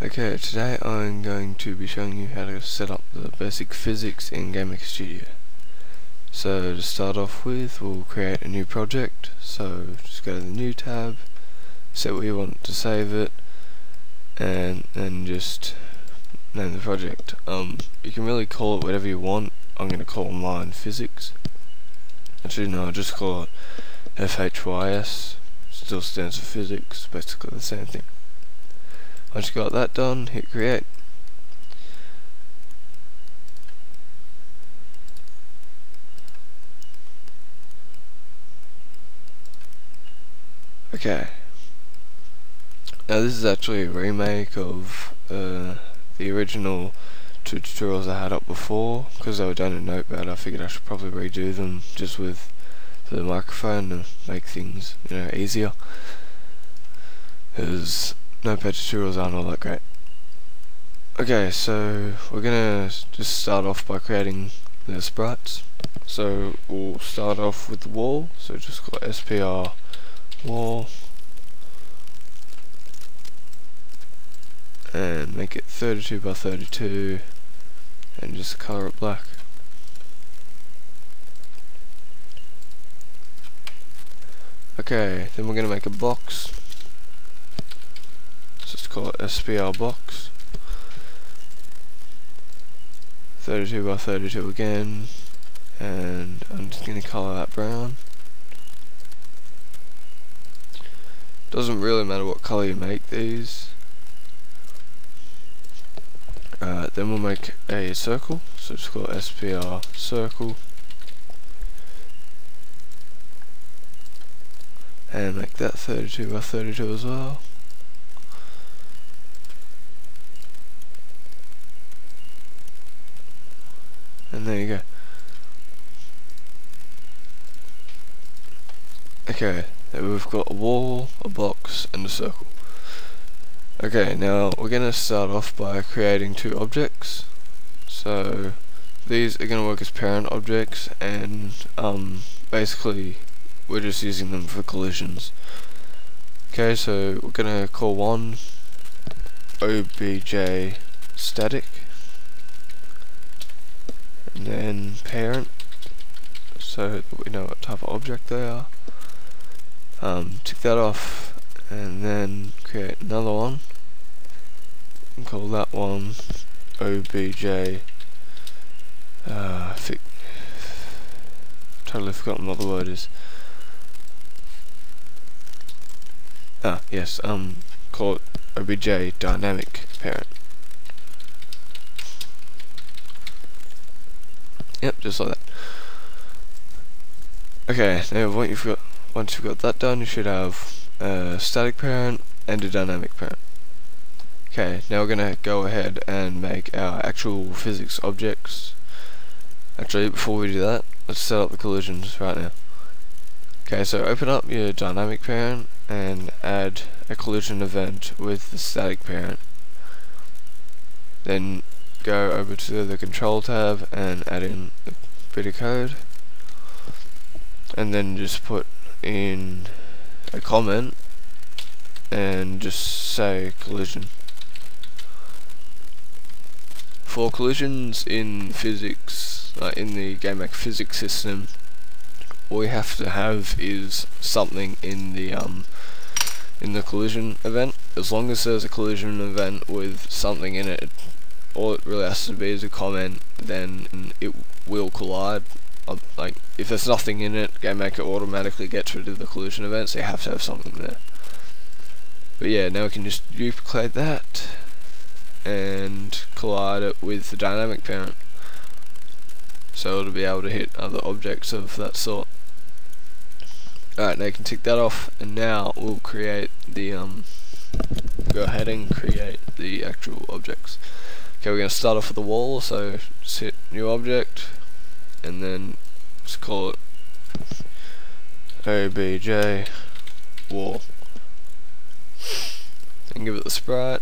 Okay, today I'm going to be showing you how to set up the basic physics in GameMaker Studio. So to start off with, we'll create a new project. So just go to the new tab, set where you want to save it, and then just name the project. Um, you can really call it whatever you want. I'm going to call mine physics. Actually, no, I'll just call it PHYS. Still stands for physics, basically the same thing. Once you got that done, hit create. Okay. Now this is actually a remake of uh, the original two tutorials I had up before because they were done in Notepad I figured I should probably redo them just with the microphone to make things you know easier because Notepad tutorials aren't all that great. Okay, so we're gonna just start off by creating the sprites. So we'll start off with the wall, so just call it SPR wall and make it 32 by 32 and just color it black. Okay, then we're gonna make a box call it SPR box. 32 by 32 again. And I'm just going to colour that brown. Doesn't really matter what colour you make these. Uh, then we'll make a circle. So just call it SPR circle. And make that 32 by 32 as well And there you go. Okay, we've got a wall, a box, and a circle. Okay, now we're going to start off by creating two objects. So these are going to work as parent objects and um, basically we're just using them for collisions. Okay, so we're going to call one obj static and then parent. So that we know what type of object they are. Um, tick that off and then create another one and call that one obj uh, totally forgotten what the word is. Ah yes um call it obj dynamic parent Yep, just like that. Okay, now once you've got once you've got that done, you should have a static parent and a dynamic parent. Okay, now we're gonna go ahead and make our actual physics objects. Actually, before we do that, let's set up the collisions right now. Okay, so open up your dynamic parent and add a collision event with the static parent. Then go over to the control tab and add in a bit of code. And then just put in a comment and just say collision. For collisions in physics uh, in the GameMaker physics system all you have to have is something in the um in the collision event. As long as there's a collision event with something in it all it really has to be is a comment, then it will collide. Um, like, if there's nothing in it, GameMaker automatically gets rid of the collision event, so you have to have something there. But yeah, now we can just duplicate that and collide it with the dynamic parent. So it'll be able to hit other objects of that sort. Alright, now you can tick that off, and now we'll create the, um, go ahead and create the actual objects. Okay, we're going to start off with the wall, so hit new object, and then just call it OBJ wall. And give it the sprite.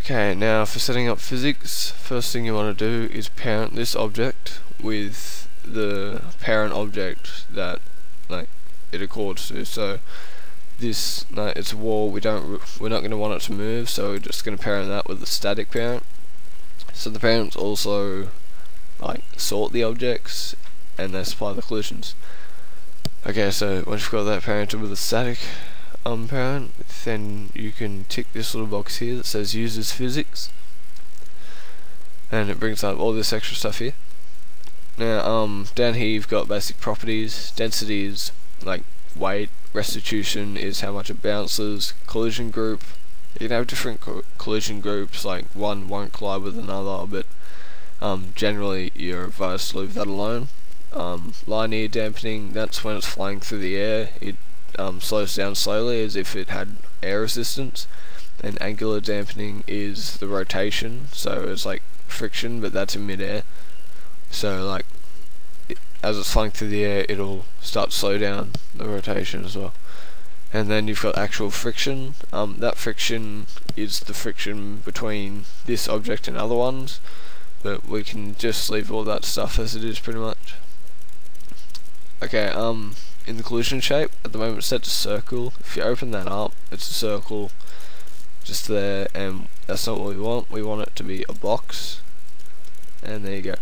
Okay, now for setting up physics, first thing you want to do is parent this object with the parent object that like it accords to. So this no, it's a wall we don't we're not going to want it to move so we're just going to parent that with the static parent. So the parents also like sort the objects and they supply the collisions okay so once you've got that parented with a static um, parent then you can tick this little box here that says uses physics. And it brings up all this extra stuff here. Now um, down here you've got basic properties densities like weight restitution is how much it bounces, collision group, you can have different co collision groups, like one won't collide with another, but um, generally you're advised to leave that alone. Um, linear dampening, that's when it's flying through the air, it um, slows down slowly as if it had air resistance. And angular dampening is the rotation, so it's like friction, but that's in midair. So like as it's flying through the air it'll start to slow down the rotation as well. And then you've got actual friction. Um, that friction is the friction between this object and other ones but we can just leave all that stuff as it is pretty much. Okay um in the collision shape at the moment it's set to circle. If you open that up it's a circle just there and that's not what we want. We want it to be a box. And there you go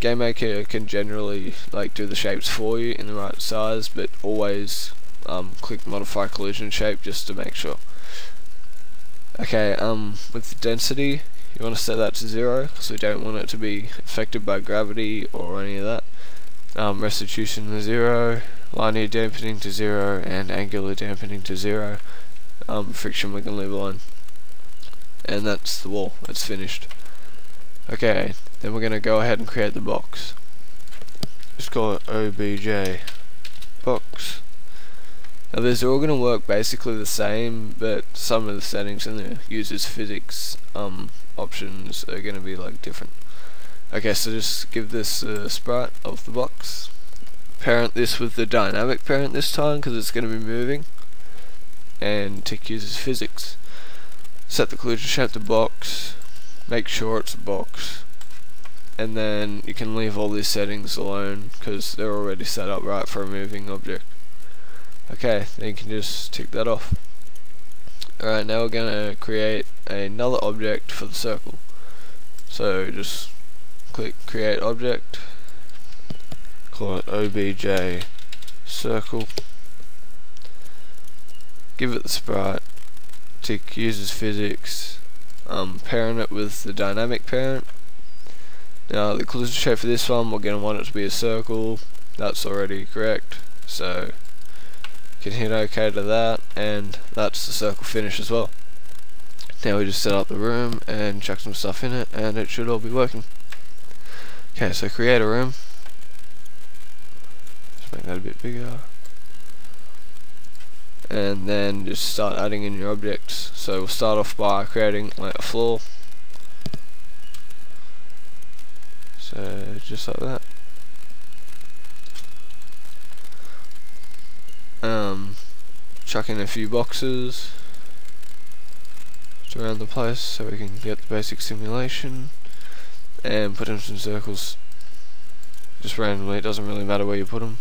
GameMaker can generally like do the shapes for you in the right size, but always um, click modify collision shape just to make sure. Okay, um, with the density, you want to set that to zero because we don't want it to be affected by gravity or any of that. Um, restitution to zero, linear dampening to zero, and angular dampening to zero. Um, friction we can leave alone. And that's the wall, it's finished. Okay, then we're going to go ahead and create the box. Just call it OBJ box. Now these are all going to work basically the same, but some of the settings in the uses physics um, options are going to be like different. Okay, so just give this a sprite of the box. Parent this with the dynamic parent this time because it's going to be moving. And tick uses physics. Set the collision shape to box make sure it's a box and then you can leave all these settings alone because they're already set up right for a moving object. Okay then you can just tick that off. Alright now we're gonna create another object for the circle. So just click create object. Call it obj circle. Give it the sprite. Tick uses physics. Um, parent it with the dynamic parent. Now the collision shape for this one, we're going to want it to be a circle. That's already correct. So can hit OK to that, and that's the circle finish as well. Now we just set up the room and chuck some stuff in it, and it should all be working. Okay, so create a room. Just make that a bit bigger and then just start adding in your objects so we'll start off by creating like a floor so just like that. Um, chuck in a few boxes around the place so we can get the basic simulation and put in some circles just randomly, it doesn't really matter where you put them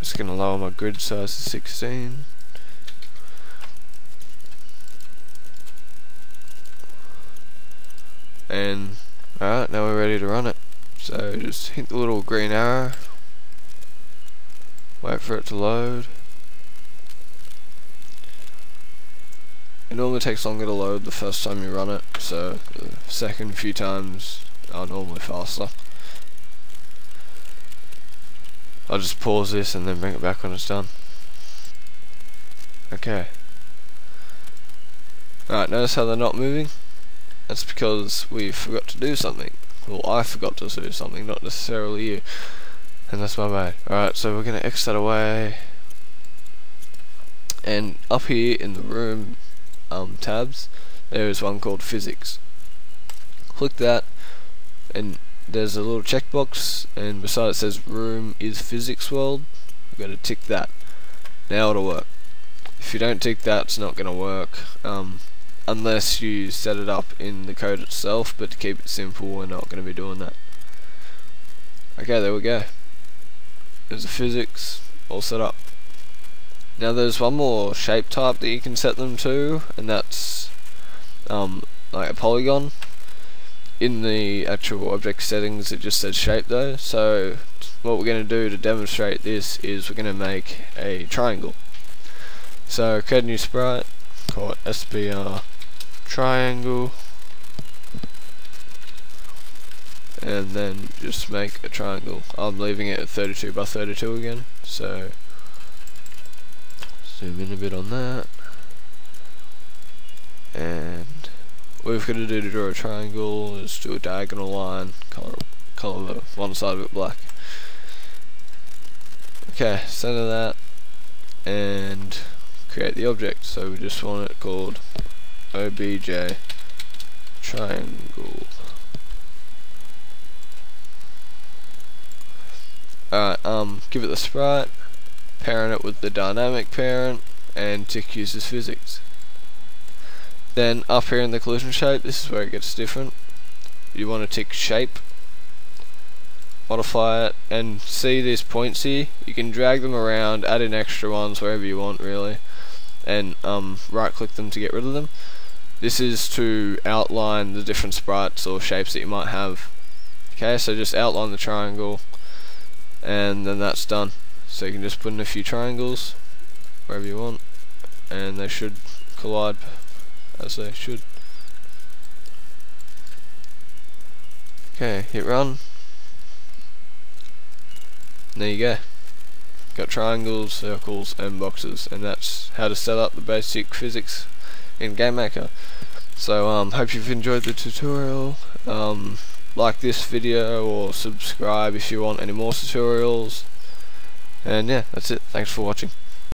just going to lower my grid size to 16 and alright now we're ready to run it so just hit the little green arrow. Wait for it to load. It normally takes longer to load the first time you run it so the second few times are normally faster. I'll just pause this and then bring it back when it's done. Okay. Alright, notice how they're not moving? That's because we forgot to do something. Well, I forgot to do something, not necessarily you. And that's my bad. Alright, so we're going to X that away. And up here in the room um, tabs, there is one called Physics. Click that, and there's a little checkbox, and beside it says Room is Physics World. We've going to tick that. Now it'll work. If you don't tick that, it's not going to work. Um, unless you set it up in the code itself but to keep it simple we're not going to be doing that okay there we go there's the physics all set up Now there's one more shape type that you can set them to, and that's um, like a polygon. In the actual object settings it just says shape though, so what we're going to do to demonstrate this is we're going to make a triangle. So create a new sprite, call it SPR triangle, and then just make a triangle. I'm leaving it at 32 by 32 again, so zoom in a bit on that. And we've got to do to draw a triangle is do a diagonal line, color, color the one side of it black. Okay, center that, and create the object. So we just want it called obj triangle. Alright, um, give it the sprite, parent it with the dynamic parent, and tick uses physics. Then up here in the collision shape, this is where it gets different. You want to tick shape, modify it, and see these points here. You can drag them around, add in extra ones wherever you want really, and um, right click them to get rid of them. This is to outline the different sprites or shapes that you might have. Okay, so just outline the triangle, and then that's done so you can just put in a few triangles wherever you want and they should collide as they should okay hit run there you go got triangles, circles and boxes and that's how to set up the basic physics in GameMaker so um, hope you've enjoyed the tutorial. Um, like this video or subscribe if you want any more tutorials. And yeah that's it. Thanks for watching